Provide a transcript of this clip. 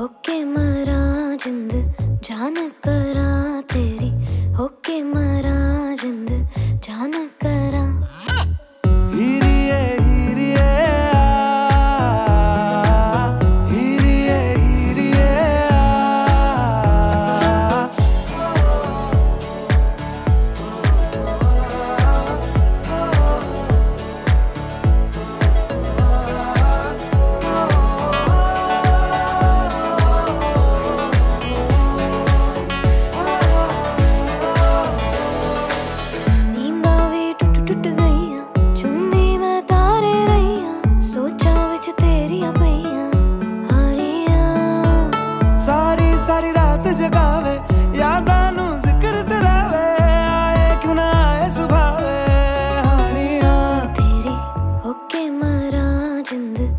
होके मरा जिंद जान करा तेरी। होके मरा जिंद जान करा सारी रात जगावे।